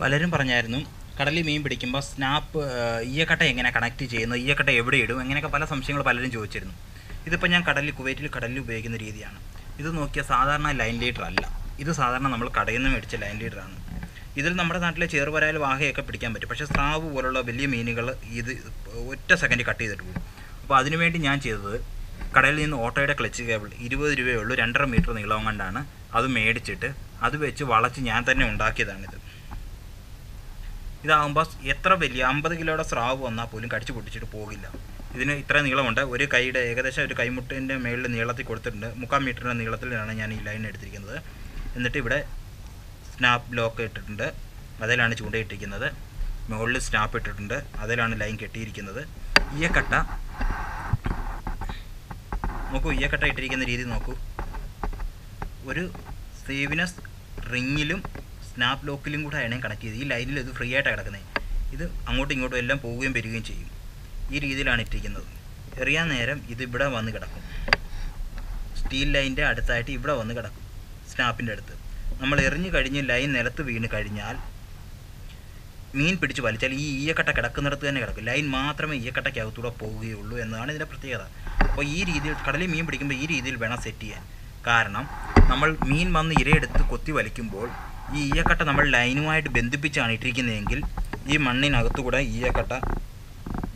പലരും പറഞ്ഞായിരുന്നു കടലിൽ മീൻ പിടിക്കുമ്പോൾ സ്നാപ്പ് ഈയക്കട്ട എങ്ങനെ കണക്ട് ചെയ്യുന്നു ഈയക്കട്ട എവിടെ ഇടും അങ്ങനെയൊക്കെ പല സംശയങ്ങൾ പലരും ചോദിച്ചിരുന്നു. ഇതിപ്പോൾ ഞാൻ കടലിൽ കുവൈറ്റിൽ കടലിൽ ഉപയോഗിക്കുന്ന രീതിയാണ്. ഇത് നോക്കിയാൽ സാധാരണ ലൈൻ ലീഡർ അല്ല. ഇത് സാധാരണ നമ്മൾ കടയിൽ നിന്ന് മേടിച്ച ലൈൻ ലീഡറാണ് ഇതിൽ നമ്മുടെ നാട്ടിലെ ചെറുപരാൽ വാഹയൊക്കെ പിടിക്കാൻ പറ്റും. പക്ഷേ സ്രാവ് പോലുള്ള വലിയ മീനുകൾ ഇത് ഒറ്റ സെക്കൻഡ് കട്ട് ചെയ്തിട്ട് പോകും. അപ്പോൾ അതിനുവേണ്ടി ഞാൻ ചെയ്തത് കടയിൽ നിന്ന് ഓട്ടോയുടെ ക്ലച്ച് കേബിൾ ഇരുപത് രൂപയേ ഉള്ളൂ രണ്ടര മീറ്റർ നീളം കൊണ്ടാണ്. അത് മേടിച്ചിട്ട് അത് വെച്ച് വളച്ച് ഞാൻ തന്നെ ഉണ്ടാക്കിയതാണിത്. ഇതാകുമ്പോൾ എത്ര വലിയ അമ്പത് കിലോയുടെ സ്രാവ് വന്നാൽ പോലും കടിച്ചു പൊട്ടിച്ചിട്ട് പോകില്ല. ഇതിന് ഇത്ര നീളമുണ്ട്. ഒരു കൈയുടെ ഏകദേശം ഒരു കൈമുട്ടിന്റെ മേളിൽ നീളത്തിൽ കൊടുത്തിട്ടുണ്ട്. മുക്കാൽ മീറ്ററിന്റെ നീളത്തിലാണ് ഞാൻ ഈ ലൈൻ എടുത്തിരിക്കുന്നത്. എന്നിട്ട് ഇവിടെ സ്നാപ്പ് ലോക്ക് ഇട്ടിട്ടുണ്ട്. അതിലാണ് ചൂണ്ടയിട്ടിരിക്കുന്നത്. മുകളിൽ സ്നാപ്പ് ഇട്ടിട്ടുണ്ട്. അതിലാണ് ലൈൻ കെട്ടിയിരിക്കുന്നത്. ഈയക്കട്ട നോക്കൂ ഈയക്കട്ട ഇട്ടിരിക്കുന്ന രീതി നോക്കൂ. ഒരു സേവിനസ് റിങ്ങിലും സ്നാപ്പ് ലോക്കിലും കൂടെ ആണ് കണക്ട് ചെയ്ത് ഈ ലൈനിൽ ഇത് ഫ്രീ ആയിട്ട് കിടക്കുന്നത് ഇത് അങ്ങോട്ടും ഇങ്ങോട്ടും എല്ലാം പോവുകയും വരികയും ചെയ്യും. ഈ രീതിയിലാണ് ഇട്ടിരിക്കുന്നത്. എറിയാൻ നേരം ഇത് ഇവിടെ വന്ന് കിടക്കും. സ്റ്റീൽ ലൈനിന്റെ അടുത്തായിട്ട് ഇവിടെ വന്ന് കിടക്കും. സ്നാപ്പിന്റെ അടുത്ത്. നമ്മൾ എറിഞ്ഞു കഴിഞ്ഞ് ലൈൻ നിലത്ത് വീണ് കഴിഞ്ഞാൽ മീൻ പിടിച്ച് വലിച്ചാൽ ഈ ഈയക്കട്ട കിടക്കുന്നിടത്ത് തന്നെ കിടക്കും. ലൈൻ മാത്രമേ ഈയക്കട്ടയ്ക്കകത്തൂടെ പോവുകയുള്ളൂ എന്നതാണ് ഇതിന്റെ പ്രത്യേകത. അപ്പോൾ ഈ രീതിയിൽ കടലിൽ മീൻ പിടിക്കുമ്പോൾ ഈ രീതിയിൽ വേണം സെറ്റ് ചെയ്യാൻ. കാരണം നമ്മൾ മീൻ വന്ന് ഇരയെടുത്ത് കൊത്തി വലിക്കുമ്പോൾ ഈ ഈയക്കട്ട നമ്മൾ ലൈനുമായിട്ട് ബന്ധിപ്പിച്ചാണ് ഇട്ടിരിക്കുന്നതെങ്കിൽ ഈ മണ്ണിനകത്തുകൂടെ ഈയക്കട്ട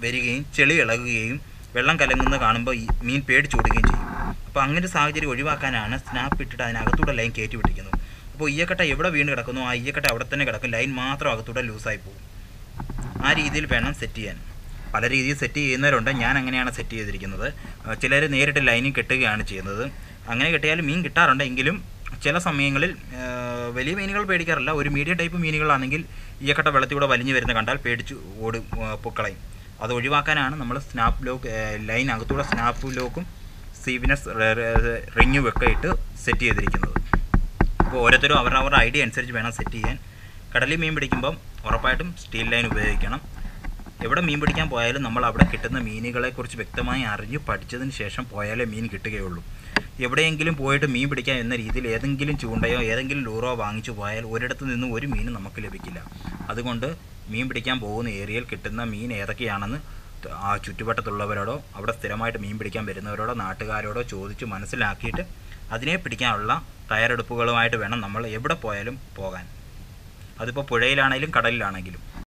വരികയും ചെളി ഇളകുകയും വെള്ളം കലങ്ങുന്ന കാണുമ്പോൾ ഈ മീൻ പേടിച്ചോടുകയും ചെയ്യും. അപ്പോൾ അങ്ങനെ സാഹചര്യം ഒഴിവാക്കാനാണ് സ്നാപ്പ് ഇട്ടിട്ട് അതിനകത്തൂടെ ലൈൻ കയറ്റി വിട്ടിരിക്കുന്നത്. അപ്പോൾ ഈയക്കട്ട എവിടെ വീണ് കിടക്കുന്നു? ആ ഈയക്കട്ട അവിടെ തന്നെ കിടക്കും. ലൈൻ മാത്രം അകത്തൂടെ ലൂസായി പോകും. ആ രീതിയിൽ വേണം സെറ്റ് ചെയ്യാൻ. പല രീതിയിൽ സെറ്റ് ചെയ്യുന്നവരുണ്ട്. ഞാൻ അങ്ങനെയാണ് സെറ്റ് ചെയ്തിരിക്കുന്നത്. ചിലർ നേരിട്ട് ലൈനിൽ കെട്ടുകയാണ് ചെയ്യുന്നത്. അങ്ങനെ കിട്ടിയാലും മീൻ കിട്ടാറുണ്ട്. എങ്കിലും ചില സമയങ്ങളിൽ വലിയ മീനുകൾ പേടിക്കാറില്ല. ഒരു മീഡിയം ടൈപ്പ് മീനുകളാണെങ്കിൽ ഈയക്കട്ട വെള്ളത്തിലൂടെ വലിഞ്ഞു വരുന്ന കണ്ടാൽ പേടിച്ച് ഓടും പൊക്കളയും. അത് ഒഴിവാക്കാനാണ് നമ്മൾ സ്നാപ്പ് ലോക്ക് ലൈൻ അകത്തൂടെ സ്നാപ്പ് ലോക്കും സീവിനസ് റിങ്ങും ഒക്കെ ഇട്ട് സെറ്റ് ചെയ്തിരിക്കുന്നത്. അപ്പോൾ ഓരോരുത്തരും അവരുടെ ഐഡിയ അനുസരിച്ച് വേണം സെറ്റ് ചെയ്യാൻ. കടലിൽ മീൻ പിടിക്കുമ്പം ഉറപ്പായിട്ടും സ്റ്റീൽ ലൈൻ ഉപയോഗിക്കണം. എവിടെ മീൻ പിടിക്കാൻ പോയാലും നമ്മൾ അവിടെ കിട്ടുന്ന മീനുകളെക്കുറിച്ച് വ്യക്തമായി അറിഞ്ഞ് പഠിച്ചതിന് ശേഷം പോയാലേ മീൻ കിട്ടുകയുള്ളൂ. എവിടെയെങ്കിലും പോയിട്ട് മീൻ പിടിക്കാൻ എന്ന രീതിയിൽ ഏതെങ്കിലും ചൂണ്ടയോ ഏതെങ്കിലും ലൂറോ വാങ്ങിച്ചു പോയാൽ ഒരിടത്തു നിന്നും ഒരു മീനും നമുക്ക് ലഭിക്കില്ല. അതുകൊണ്ട് മീൻ പിടിക്കാൻ പോകുന്ന ഏരിയയിൽ കിട്ടുന്ന മീൻ ഏതൊക്കെയാണെന്ന് ആ ചുറ്റുവട്ടത്തുള്ളവരോടോ അവിടെ സ്ഥിരമായിട്ട് മീൻ പിടിക്കാൻ വരുന്നവരോടോ നാട്ടുകാരോടോ ചോദിച്ച് മനസ്സിലാക്കിയിട്ട് അതിനെ പിടിക്കാനുള്ള തയ്യാറെടുപ്പുകളുമായിട്ട് വേണം നമ്മൾ എവിടെ പോയാലും പോകാൻ. അതിപ്പോൾ പുഴയിലാണെങ്കിലും കടലിലാണെങ്കിലും